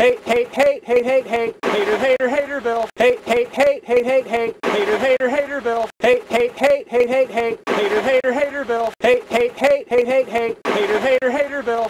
Hate, hate, hate, hate, hate, hate. Hater, hater, Haterville. Hate, hate, hate, hate, hate, hate. Hater, hater, Haterville. Hate, hate, hate, hate, hate, hate. Hater, hater, Haterville. Hate, hate, hate, hate, hate, hate. Hater, hater, Haterville.